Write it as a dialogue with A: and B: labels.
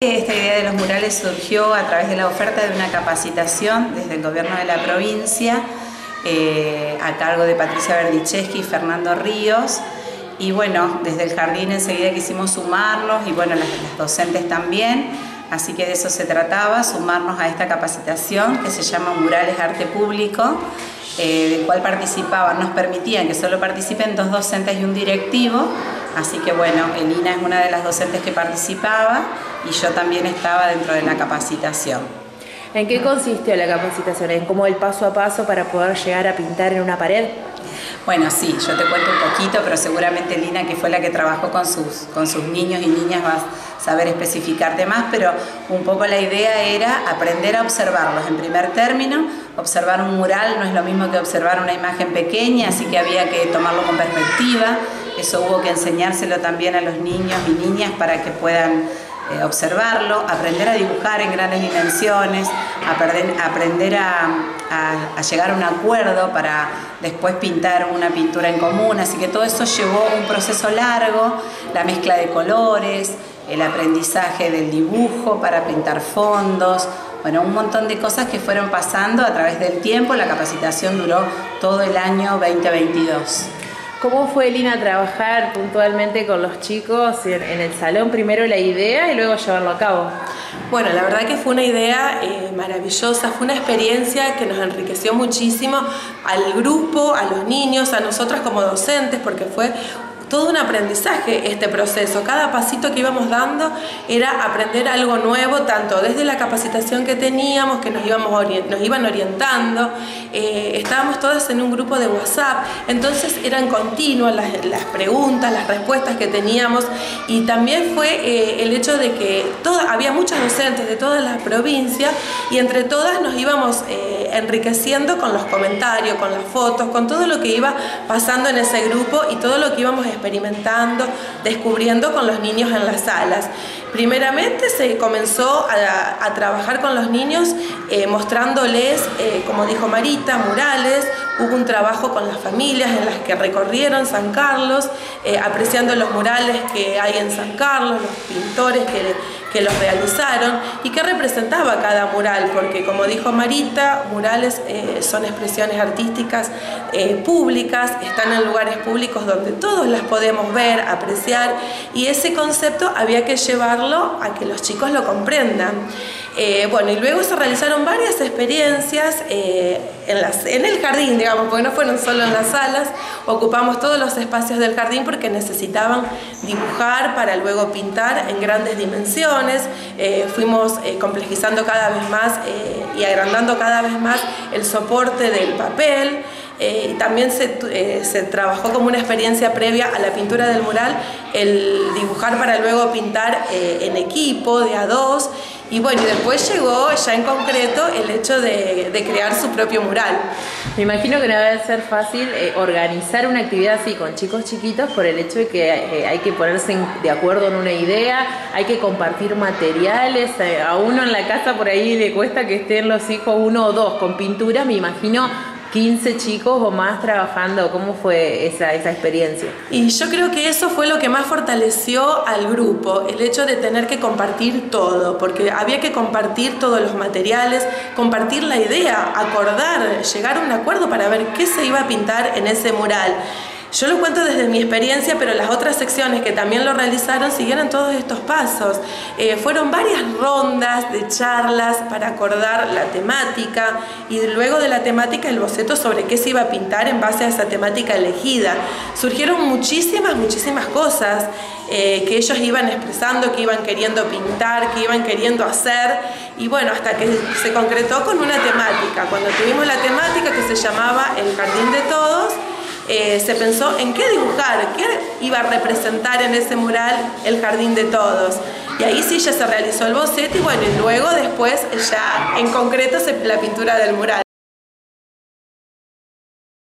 A: Esta idea de los murales surgió a través de la oferta de una capacitación desde el gobierno de la provincia eh, a cargo de Patricia Berdicheschi y Fernando Ríos. Y bueno, desde el jardín enseguida quisimos sumarlos y bueno, las, docentes también, así que de eso se trataba, sumarnos a esta capacitación que se llama Murales Arte Público, eh, del cual participaban, nos permitían que solo participen dos docentes y un directivo, así que bueno, Elina es una de las docentes que participaba y yo también estaba dentro de la capacitación.
B: ¿En qué consistió la capacitación? ¿En cómo el paso a paso para poder llegar a pintar en una pared?
A: Bueno, sí, yo te cuento un poquito, pero seguramente Lina, que fue la que trabajó con sus, con sus niños y niñas, va a saber especificarte más, pero un poco la idea era aprender a observarlos en primer término. Observar un mural no es lo mismo que observar una imagen pequeña, así que había que tomarlo con perspectiva. Eso hubo que enseñárselo también a los niños y niñas para que puedan eh, observarlo, aprender a dibujar en grandes dimensiones, aprender, aprender a, llegar a un acuerdo para después pintar una pintura en común, así que todo eso llevó un proceso largo, la mezcla de colores, el aprendizaje del dibujo para pintar fondos, bueno, un montón de cosas que fueron pasando a través del tiempo, la capacitación duró todo el año 2022.
B: ¿Cómo fue Lina trabajar puntualmente con los chicos en, el salón? Primero la idea y luego llevarlo a cabo.
C: Bueno, la verdad que fue una idea eh, maravillosa, fue una experiencia que nos enriqueció muchísimo al grupo, a los niños, a nosotras como docentes, porque fue todo un aprendizaje este proceso. Cada pasito que íbamos dando era aprender algo nuevo, tanto desde la capacitación que teníamos, que nos, íbamos iban orientando, eh, estábamos todas en un grupo de WhatsApp, entonces eran continuas las, preguntas, las respuestas que teníamos y también fue eh, el hecho de que había muchos docentes de toda la provincia y entre todas nos íbamos eh, enriqueciendo con los comentarios, con las fotos, con todo lo que iba pasando en ese grupo y todo lo que íbamos experimentando, descubriendo con los niños en las salas. Primeramente se comenzó a, trabajar con los niños eh, mostrándoles, eh, como dijo Marita, murales, hubo un trabajo con las familias en las que recorrieron San Carlos, eh, apreciando los murales que hay en San Carlos, los pintores que, que los realizaron y qué representaba cada mural, porque como dijo Marita, murales son expresiones artísticas públicas, están en lugares públicos donde todos las podemos ver, apreciar y ese concepto había que llevar a que los chicos lo comprendan. Eh, bueno, y luego se realizaron varias experiencias eh, en, las, en el jardín, digamos, porque no fueron solo en las salas, ocupamos todos los espacios del jardín porque necesitaban dibujar para luego pintar en grandes dimensiones, eh, fuimos complejizando cada vez más y agrandando cada vez más el soporte del papel, eh, también se, eh, se, trabajó como una experiencia previa a la pintura del mural, el dibujar para luego pintar eh, en equipo, de a dos. Y bueno, y después llegó ya en concreto el hecho de, de crear su propio mural.
B: Me imagino que no debe ser fácil organizar una actividad así con chicos chiquitos por el hecho de que hay que ponerse de acuerdo en una idea, hay que compartir materiales. A uno en la casa por ahí le cuesta que estén los hijos uno o dos con pintura, me imagino 15 chicos o más trabajando? ¿Cómo fue esa, esa experiencia?
C: Y yo creo que eso fue lo que más fortaleció al grupo, el hecho de tener que compartir todo, porque había que compartir todos los materiales, compartir la idea, acordar, llegar a un acuerdo para ver qué se iba a pintar en ese mural. Yo lo cuento desde mi experiencia, pero las otras secciones que también lo realizaron siguieron todos estos pasos. Eh, fueron varias rondas de charlas para acordar la temática y luego de la temática el boceto sobre qué se iba a pintar en base a esa temática elegida. Surgieron muchísimas, muchísimas cosas eh, que ellos iban expresando, que iban queriendo pintar, que iban queriendo hacer y bueno, hasta que se concretó con una temática. Cuando tuvimos la temática que se llamaba El Jardín de Todos, eh, se pensó en qué dibujar, qué iba a representar en ese mural el jardín de todos. Y ahí sí ya se realizó el boceto y bueno, y luego después ya en concreto la pintura del mural.